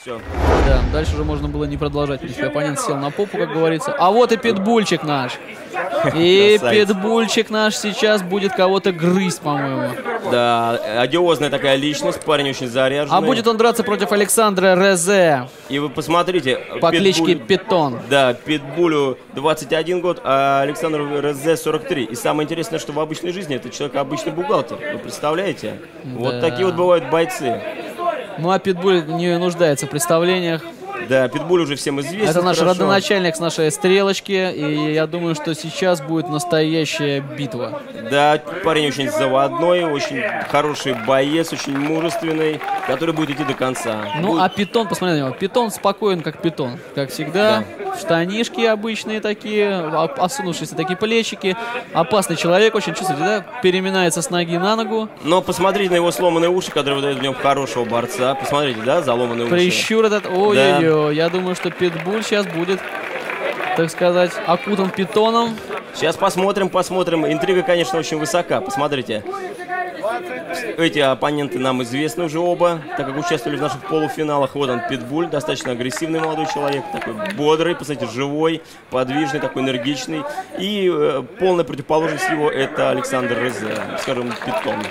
Все. Да, дальше уже можно было не продолжать. Принципе, оппонент сел на попу, как говорится. А вот и питбульчик наш. И питбульчик наш сейчас будет кого-то грызть, по-моему. Да, одиозная такая личность, парень очень заряженный. А будет он драться против Александра Резе И вы посмотрите. по кличке Питбуль- Питон. Да, Питбулю 21 год, а Александру Резе 43. И самое интересное, что в обычной жизни это человек обычный бухгалтер. Вы представляете? Вот Да. такие вот бывают бойцы. Ну а Питбуль не нуждается в представлениях. Да, Питбуль уже всем известен. Это наш хорошо. родоначальник с нашей стрелочки. И я думаю, что сейчас будет настоящая битва. Да, парень очень заводной, очень хороший боец, очень мужественный, который будет идти до конца. Ну, Будет- а питон, посмотри на него. Питон спокоен, как питон. Как всегда. Штанишки обычные такие, осунувшиеся такие плечики. Опасный человек, очень чувствуете, да? Переминается с ноги на ногу. Но посмотрите на его сломанные уши, которые выдают в нем хорошего борца. Посмотрите, да, заломанные уши. Прищур этот. Ой-ой-ой. Я думаю, что питбуль сейчас будет, так сказать, окутан питоном. Сейчас посмотрим, посмотрим. Интрига, конечно, очень высока. Посмотрите. Эти оппоненты нам известны уже оба, так как участвовали в наших полуфиналах. Вот он, Питбуль, достаточно агрессивный молодой человек, такой бодрый, посмотрите, живой, подвижный, такой энергичный. И э, полная противоположность его это Александр Резе, скажем, Питон.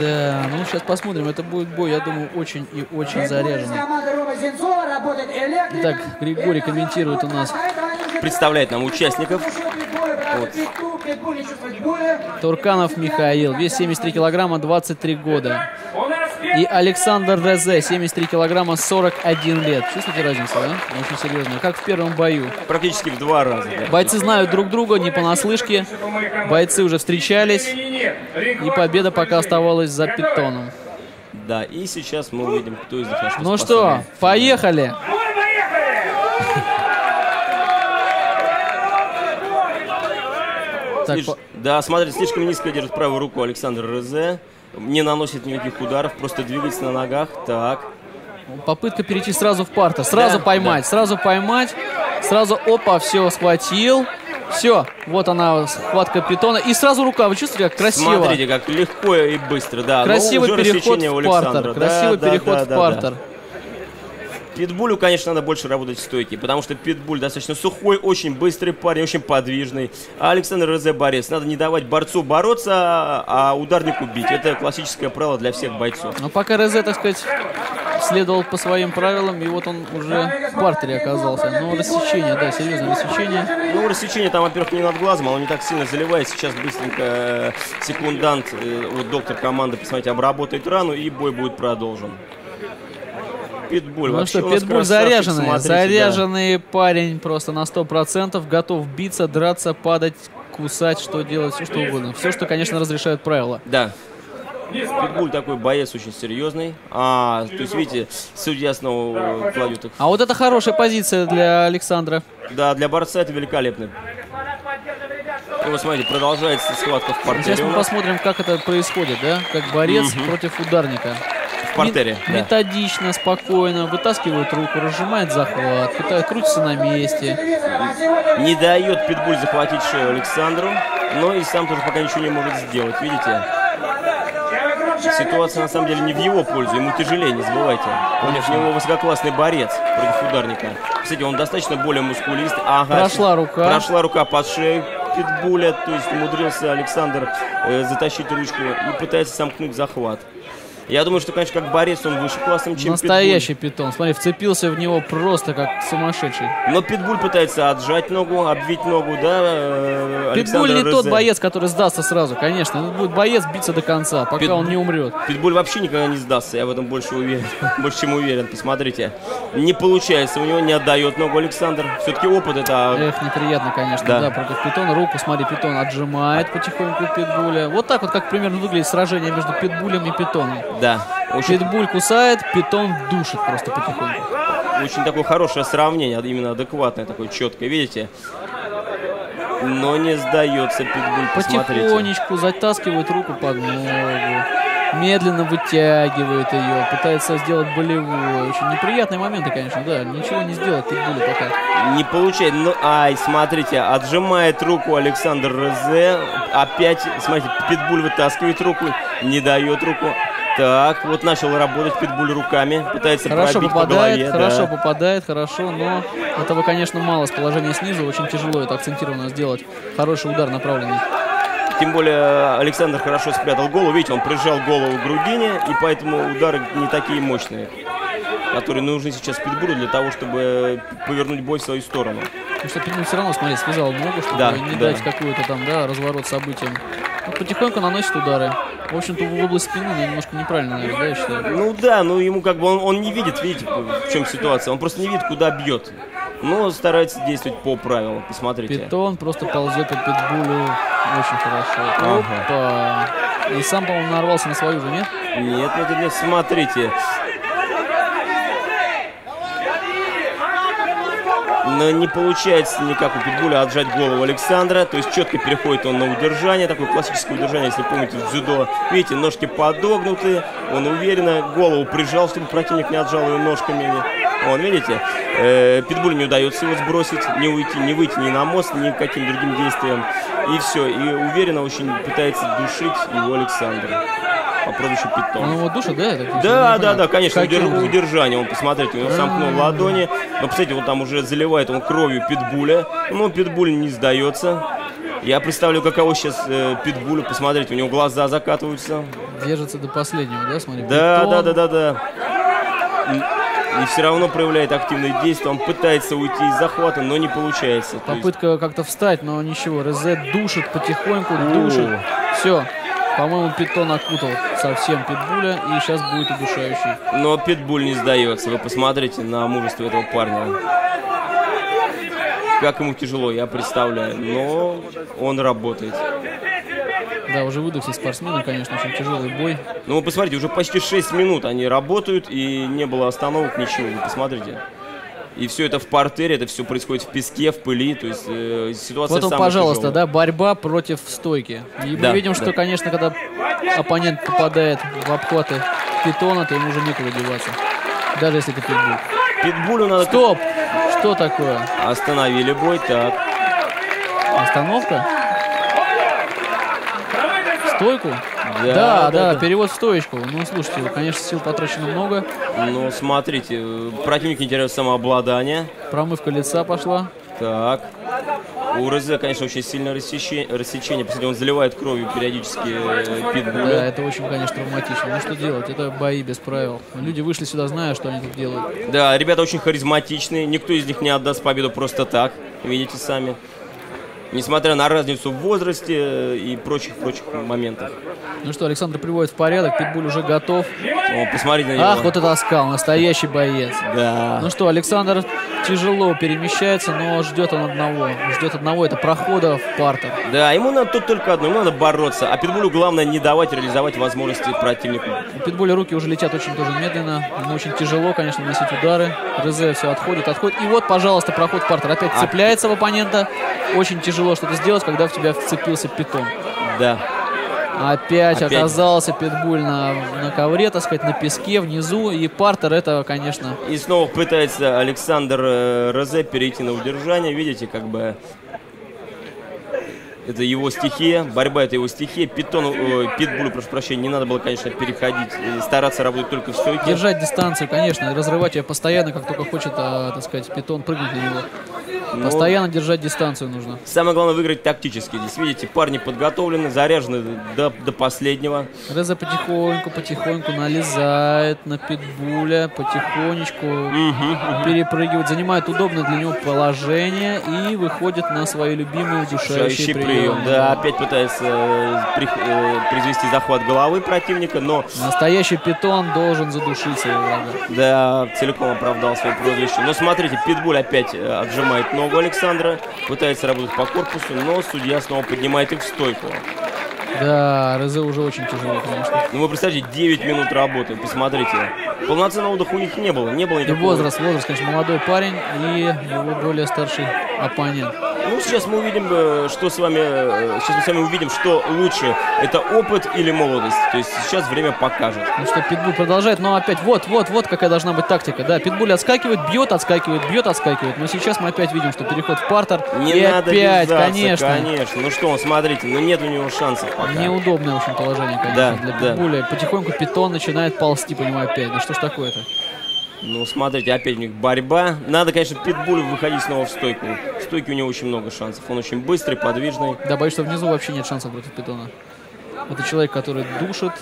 Да, ну сейчас посмотрим. Это будет бой, я думаю, очень и очень заряженный. Итак, Григорий комментирует у нас. Представляет нам участников. Вот. Турканов Михаил, вес 73 килограмма, 23 года. И Александр Резе, 73 килограмма, 41 лет. Чувствуете разницу, да? Очень серьезно. Как в первом бою. Практически в два раза. да. Бойцы знают друг друга, не понаслышке. Бойцы уже встречались. И победа пока оставалась за питоном. Да, и сейчас мы увидим, кто из них на что Ну что, поехали! Так, Слиш- по- Да, смотрите, слишком низко держит правую руку Александр Резе. Не наносит никаких ударов, просто двигается на ногах. Так. попытка перейти сразу в партер. Сразу Да, поймать, сразу поймать. Сразу, опа, все, схватил. Все, вот она, схватка питона. И сразу рука, вы чувствуете, как красиво? Смотрите, как легко и быстро, да. Но Красивый переход в партер. Да, Красивый да, переход да, в да, партер. да. Питбулю, конечно, надо больше работать в стойке, потому что Питбуль достаточно сухой, очень быстрый парень, очень подвижный. А Александр Резе борец. Надо не давать борцу бороться, а ударнику бить. Это классическое правило для всех бойцов. Но пока Резе, так сказать, следовал по своим правилам, и вот он уже в партере оказался. Но рассечение, да, серьезное рассечение. Ну, рассечение там, во-первых, не над глазом, оно не так сильно заливает. Сейчас быстренько э, секундант, э, вот доктор команды, посмотрите, обработает рану, и бой будет продолжен. Питбуль. Ну вообще что, Питбуль заряженный, смотрите, да. заряженный парень просто на 100%, готов биться, драться, падать, кусать, что делать, все что угодно. Все, что, конечно, разрешают правила. Да. Питбуль такой боец очень серьезный. А, то есть, видите, судья снова э, кладет их. А вот это хорошая позиция для Александра. Да, для борца это великолепно. И вот смотрите, продолжается схватка в Сейчас портере. у мы посмотрим, как это происходит, да? Как борец против ударника. В да. Методично, спокойно, вытаскивает руку, разжимает захват, пытается крутиться на месте. Не дает Питбуль захватить шею Александру, но и сам тоже пока ничего не может сделать. Видите? Ситуация на самом деле не в его пользу, ему тяжелее, не забывайте. Помнишь, у него высококлассный борец против ударника. Кстати, он достаточно более мускулист. Ага, Прошла рука. Прошла рука под шею Питбуля, то есть умудрился Александр э, затащить ручку и пытается сомкнуть захват. Я думаю, что, конечно, как борец он выше классом, чем Настоящий питон. Смотри, вцепился в него просто как сумасшедший. Но Питбуль пытается отжать ногу, обвить ногу, да, э, Питбуль не тот Резе. боец, который сдастся сразу, конечно. Это будет боец биться до конца, пока Пит- он не умрет. Питбуль вообще никогда не сдастся, я в этом больше уверен. больше чем уверен, посмотрите. Не получается, у него не отдает ногу Александр. Все-таки опыт это... Эх, неприятно, конечно, Да. да, против питона. Руку, смотри, питон отжимает потихоньку питбуля. Вот так вот, как примерно выглядит сражение между питбулем и питоном. Да, очень, Питбуль кусает, питон душит просто потихоньку. очень такое хорошее сравнение, именно адекватное, такое четкое, видите? Но не сдается Питбуль, посмотрите. Потихонечку затаскивает руку под ногу. Медленно вытягивает ее, пытается сделать болевую. Очень неприятные моменты, конечно, да. Ничего не сделать Питбулю пока. Не получает. Ну, ай, смотрите, отжимает руку Александр Резе. Опять, смотрите, Питбуль вытаскивает руку, не дает руку. Так, вот начал работать Питбуль руками, пытается Хорошо пробить попадает, по голове. хорошо да. попадает, хорошо, но этого, конечно, мало с положения снизу. Очень тяжело это акцентированно сделать. Хороший удар направленный. Тем более Александр хорошо спрятал голову. Видите, он прижал голову к грудине, и поэтому удары не такие мощные, которые нужны сейчас Питбулю для того, чтобы повернуть бой в свою сторону. Потому что Питбуль все равно, смотри, связал ногу, чтобы Да, не да. дать какой-то там, да, разворот событиям. Ну, потихоньку наносит удары. В общем-то, в область спины ну, немножко неправильно, наверное, да, я считаю. Ну да, ну ему как бы он, он не видит, видите, в чем ситуация. Он просто не видит, куда бьет. Но старается действовать по правилам. Посмотрите. Питон просто ползет по питбулю очень хорошо. Ага. Опа. И сам, по-моему, нарвался на свою же, нет? Нет, нет, нет, смотрите. Не получается никак у Питбуля отжать голову Александра. То есть четко переходит он на удержание. Такое классическое удержание, если помните, в дзюдо. Видите, ножки подогнуты. Он уверенно голову прижал, чтобы противник не отжал ее ножками. Вон, видите, э, Питбулю не удается его сбросить, не уйти, не выйти ни на мост, ни каким другим действием. И все. И уверенно очень пытается душить его Александр по прозвищу Питон. Он его душит, да? так Да, да, да, конечно, Каким удер- образом? удержание. Он, посмотрите, он сомкнул ладони. Но, посмотрите, он там уже заливает он кровью Питбуля. Но Питбуль не сдается. Я представлю, каково сейчас э, Питбулю. Посмотрите, у него глаза закатываются. Держится до последнего, да, смотри? Да, Питон. да, да, да, да. И, все равно проявляет активные действия. Он пытается уйти из захвата, но не получается. То есть- Попытка как-то встать, но ничего. Резет душит потихоньку, душит. Все. По-моему, питон окутал совсем питбуля, и сейчас будет удушающий. Но Питбуль не сдается. Вы посмотрите на мужество этого парня. Как ему тяжело, я представляю. Но он работает. Да, уже выдохся спортсмены, конечно, очень тяжелый бой. Ну, вы посмотрите, уже почти 6 минут они работают, и не было остановок, ничего. Вы посмотрите. И все это в портере, это все происходит в песке, в пыли. То есть э, ситуация Вот он, пожалуйста, тяжелая. да, борьба против стойки. И Да, мы видим, что, да. конечно, когда оппонент попадает в обхваты питона, то ему уже некуда деваться. Даже если это питбуль. Питбулю надо... Стоп! Что такое? Остановили бой, так. Остановка? Стойку? Да, Да, да, да, да. перевод в стоечку. Ну, слушайте, конечно, сил потрачено много. Ну, смотрите, противник не теряет самообладание. Промывка лица пошла. Так. У РЗ, конечно, очень сильное рассечение. рассечение. Посмотрите, он заливает кровью периодически э, Да, Питбуля. это очень, конечно, травматично. Ну, что делать? Это бои без правил. Люди вышли сюда, зная, что они тут делают. Да, ребята очень харизматичные. Никто из них не отдаст победу просто так. Видите сами. Несмотря на разницу в возрасте э, и прочих-прочих моментах. Ну что, Александр приводит в порядок, Питбуль уже готов. О, посмотрите на него. Ах, вот это оскал, настоящий боец. Да. Ну что, Александр тяжело перемещается, но ждет он одного. Ждет одного, это прохода в партер. Да, ему надо тут только одно, ему надо бороться. А Питбулю главное не давать реализовать возможности противнику. У Питбуля руки уже летят очень тоже медленно. Ему очень тяжело, конечно, носить удары. РЗ все отходит, отходит. И вот, пожалуйста, проход в партер. Опять А- цепляется в оппонента. Очень тяжело что-то сделать, когда в тебя вцепился питон. Да. Опять, Опять. оказался питбуль на, на ковре, так сказать, на песке внизу. И партер это, конечно, И снова пытается Александр э, Розе перейти на удержание. Видите, как бы это его стихия, борьба это его стихия. Питону, э, Питбулю, прошу прощения, не надо было, конечно, переходить, стараться работать только в стойке. держать дистанцию, конечно, разрывать ее постоянно, как только хочет, а, так сказать, питон прыгнуть на него. Но Постоянно держать дистанцию нужно. Самое главное выиграть тактически. Здесь, видите, парни подготовлены, заряжены до, до последнего. Реза потихоньку, потихоньку налезает на питбуля, потихонечку перепрыгивает, занимает удобное для него положение и выходит на свои любимые удушающие прием. Да, опять пытается э, при- э, произвести захват головы противника, но Настоящий питон должен задушить своего врага. да, целиком оправдал свое прозвище. Но смотрите, Питбуль опять э, отжимает ногу Александра, пытается работать по корпусу, но судья снова поднимает их в стойку. Да, РЗ уже очень тяжело, конечно. Ну вы представьте, 9 минут работы, посмотрите. Полноценного отдыха у них не было, не было И никакого... возраст, возраст, конечно, молодой парень и его более старший оппонент. Ну, сейчас мы увидим, э, что с вами, э, сейчас мы с вами увидим, что лучше, это опыт или молодость. То есть сейчас время покажет. Ну что, Питбуль продолжает, но опять вот, вот, вот какая должна быть тактика. Да, Питбуль отскакивает, бьет, отскакивает, бьет, отскакивает. Но сейчас мы опять видим, что переход в партер. Не и надо опять, конечно. конечно. Ну что, смотрите, ну нет у него шансов пока. Неудобное очень положение, конечно, Да, для да. Питбуля. Потихоньку питон начинает ползти, понимаю, опять. Да что ж такое-то? Ну, смотрите, опять у них борьба. Надо, конечно, Питбулю выходить снова в стойку. В стойке у него очень много шансов. Он очень быстрый, подвижный. Да, боюсь, что внизу вообще нет шансов против питона. Это человек, который душит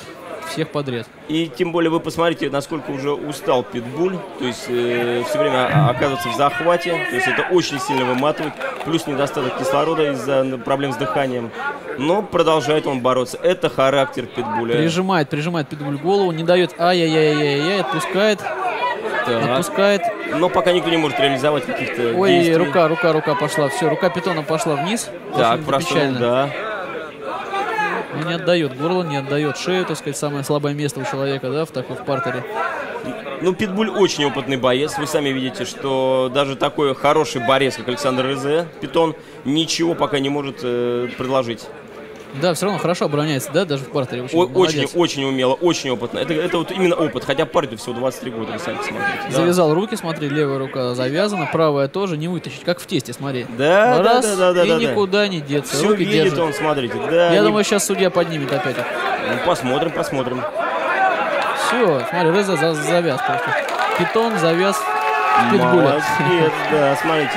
всех подряд. И тем более вы посмотрите, насколько уже устал Питбуль. То есть э, все время оказывается в захвате. То есть это очень сильно выматывает. Плюс недостаток кислорода из-за проблем с дыханием. Но продолжает он бороться. Это характер Питбуля. Прижимает, прижимает питбуль голову, не дает ай-яй-яй-яй-яй, отпускает, Так. отпускает. Но пока никто не может реализовать каких-то Ой, действий. рука, рука, рука пошла. Все, рука питона пошла вниз. Так, прошел, печально. да. Ну, не отдает горло, не отдает шею, так сказать, самое слабое место у человека, да, в таком в партере. Ну, Питбуль очень опытный боец. Вы сами видите, что даже такой хороший борец, как Александр Резе, Питон, ничего пока не может э, предложить. Да, все равно хорошо обороняется, да, даже в партере. Очень, О- очень, очень умело, очень опытно. Это, это вот именно опыт. Хотя парню всего 23 года, вы сами посмотрите. Да. Завязал руки, смотри, левая рука завязана, правая тоже, не вытащить, как в тесте, смотри. Да, да, Раз, да, да, да, и да, да. никуда не деться, Все руки видит держит. он, смотрите. Да, Я не- думаю, сейчас судья поднимет опять. Ну, посмотрим, посмотрим. Все, смотри, Реза за- завяз просто. Питон завяз питбуля. Молодец, да, смотрите.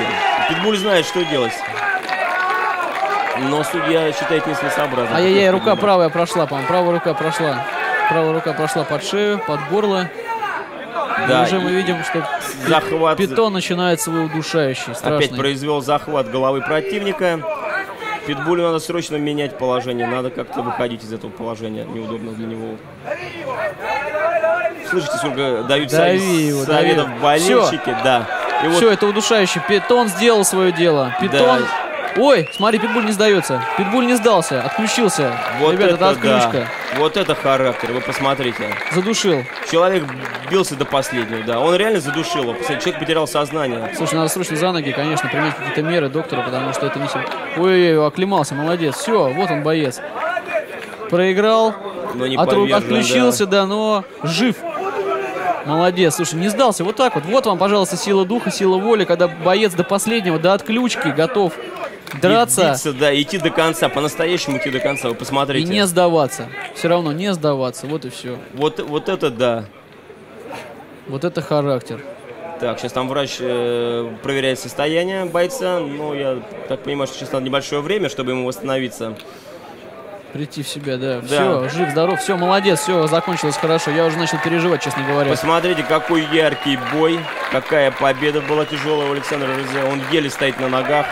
Питбуль знает, что делать. Но судья считает несообразным. Ай-яй-яй, рука правая прошла, по-моему, правая рука прошла. Правая рука прошла под шею, под горло. Да, и уже и мы видим, что захват. питон начинает свой удушающий, страшный. Опять произвел захват головы противника. Питбулю надо срочно менять положение. Надо как-то выходить из этого положения. Неудобно для него. Слышите, сколько дают Дави его, советов дави. болельщики? Да. И вот Все, это удушающий. Питон сделал свое дело. Питон... Ой, смотри, Питбуль не сдается. Питбуль не сдался, отключился. вот Ребята, это это отключка. да. Вот это характер, вы посмотрите. Задушил. Человек бился до последнего, да. Он реально задушил его. Человек потерял сознание. Слушай, надо срочно за ноги, конечно, принять какие-то меры доктора, потому что это не все. Ой-ой-ой, оклемался, молодец. Все, вот он боец. Проиграл, Но не повержен, отключился, да. но жив. Молодец, слушай, не сдался. Вот так вот. Вот вам, пожалуйста, сила духа, сила воли, когда боец до последнего, до отключки готов И драться биться, да, идти до конца, по-настоящему идти до конца. Вы и посмотрите. не сдаваться. Все равно не сдаваться. Вот и все. Вот, вот это да. Вот это характер. Так, сейчас там врач э, проверяет состояние бойца. Ну, я так понимаю, что сейчас надо небольшое время, чтобы ему восстановиться. Прийти в себя, да. Да. Все, жив, здоров, все, молодец, все, закончилось хорошо. Я уже начал переживать, честно говоря. Посмотрите, какой яркий бой, какая победа была тяжелая у Александра Рызе. Он еле стоит на ногах.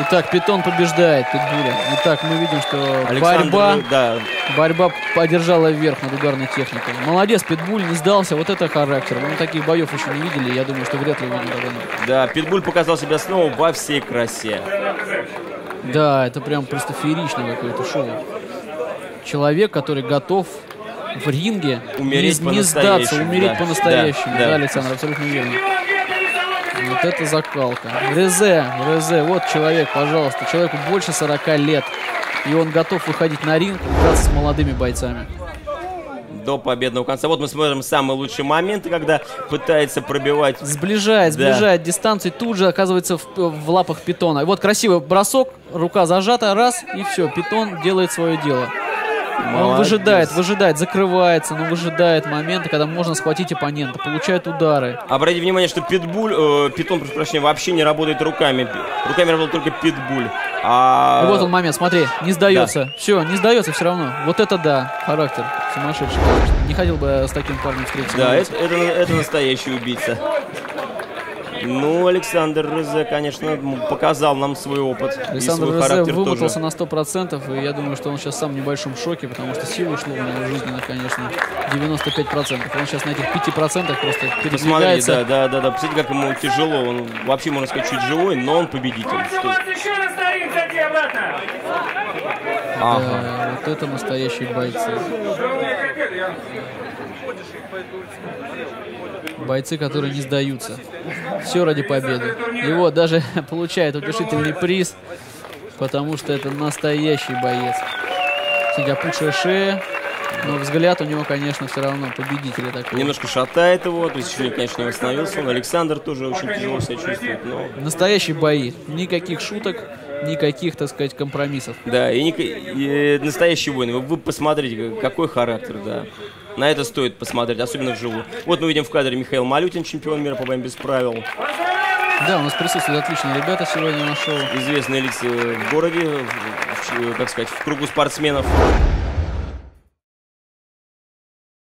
Итак, Питон побеждает Питбуля. Итак, мы видим, что Александр, борьба, да, борьба подержала вверх над ударной техникой. Молодец, Питбуль не сдался. Вот это характер. Мы таких боев еще не видели. Я думаю, что вряд ли увидим когда-нибудь. да, Питбуль показал себя снова во всей красе. Да, это прям просто фееричное какое-то шоу. Человек, который готов в ринге Умереть не, не сдаться, умереть да, по-настоящему. Да, да. Александр, абсолютно верно. Вот это закалка. Резе, Резе, вот человек, пожалуйста. Человеку больше 40 лет. И он готов выходить на ринг, драться с молодыми бойцами. До победного конца. Вот мы смотрим самые лучшие моменты, когда пытается пробивать Сближает, Да. сближает дистанцию, тут же оказывается в, в лапах питона. Вот красивый бросок, рука зажата, раз, и все, питон делает свое дело. Он Молодец. выжидает, выжидает, закрывается, но выжидает моменты, когда можно схватить оппонента, получает удары. Обратите внимание, что питбуль, э, питон, прошу прощения, вообще не работает руками. Руками работает только питбуль. А... И вот он момент, смотри, не сдается. Все, не сдается все равно. Вот это да, характер сумасшедший, конечно. Не хотел бы с таким парнем встретиться. Да, это, это, это настоящий убийца. Ну, Александр Рызе, конечно, показал нам свой опыт. Александр свой Розе характер вымотался тоже. на 100%, и я думаю, что он сейчас в самом небольшом шоке, потому что силы ушло у него жизненно, конечно, 95%. Он сейчас на этих 5% просто передвигается. да, да, да, да. Посмотрите, как ему тяжело. Он вообще, можно сказать, чуть живой, но он победитель. Что-. Ага. Да, вот это настоящие бойцы. Бойцы, которые не сдаются. Все ради победы. Вот даже получает утешительный приз, потому что это настоящий боец. Судя опухшая шея, но взгляд у него, конечно, все равно победителя такой. Немножко шатает его, то есть еще, конечно, не восстановился. Он Александр тоже очень тяжело себя чувствует, но... Настоящий бои. Никаких шуток, никаких, так сказать, компромиссов. Да, и, ник- и настоящий воин. Вы, вы посмотрите, какой характер, да. На это стоит посмотреть, особенно вживую. Вот мы видим в кадре Михаил Малютин, чемпион мира по борьбе без правил. Да, у нас присутствуют отличные ребята сегодня на шоу. Известные лица в городе, в- в- как сказать, в кругу спортсменов.